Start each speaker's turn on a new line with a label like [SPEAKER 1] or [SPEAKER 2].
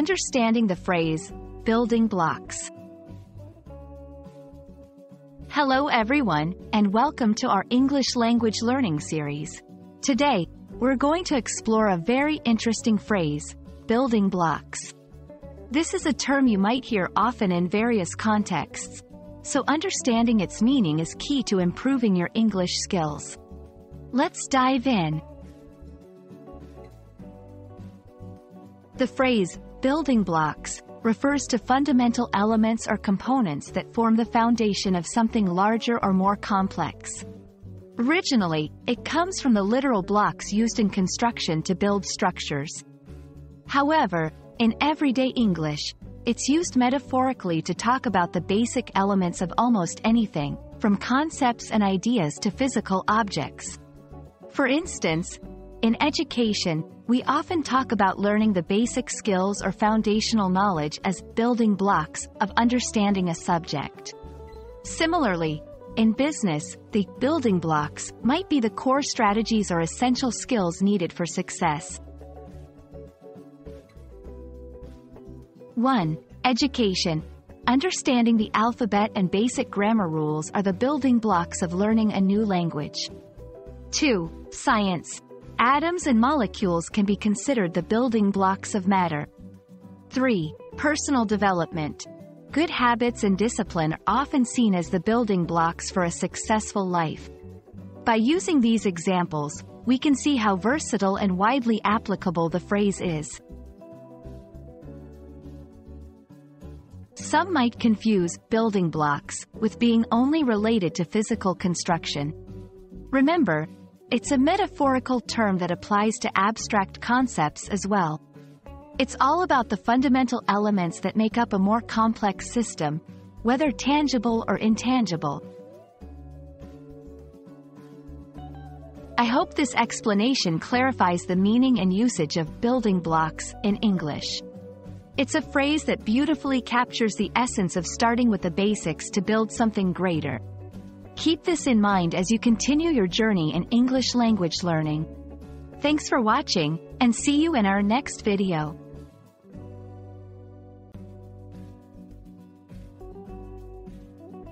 [SPEAKER 1] Understanding the phrase, building blocks. Hello everyone, and welcome to our English language learning series. Today, we're going to explore a very interesting phrase, building blocks. This is a term you might hear often in various contexts, so understanding its meaning is key to improving your English skills. Let's dive in. The phrase, building blocks, refers to fundamental elements or components that form the foundation of something larger or more complex. Originally, it comes from the literal blocks used in construction to build structures. However, in everyday English, it's used metaphorically to talk about the basic elements of almost anything, from concepts and ideas to physical objects. For instance, in education, we often talk about learning the basic skills or foundational knowledge as building blocks of understanding a subject. Similarly, in business, the building blocks might be the core strategies or essential skills needed for success. 1. Education. Understanding the alphabet and basic grammar rules are the building blocks of learning a new language. 2. Science. Atoms and molecules can be considered the building blocks of matter. 3. Personal development. Good habits and discipline are often seen as the building blocks for a successful life. By using these examples, we can see how versatile and widely applicable the phrase is. Some might confuse building blocks with being only related to physical construction. Remember, it's a metaphorical term that applies to abstract concepts as well. It's all about the fundamental elements that make up a more complex system, whether tangible or intangible. I hope this explanation clarifies the meaning and usage of building blocks in English. It's a phrase that beautifully captures the essence of starting with the basics to build something greater. Keep this in mind as you continue your journey in English language learning. Thanks for watching, and see you in our next video.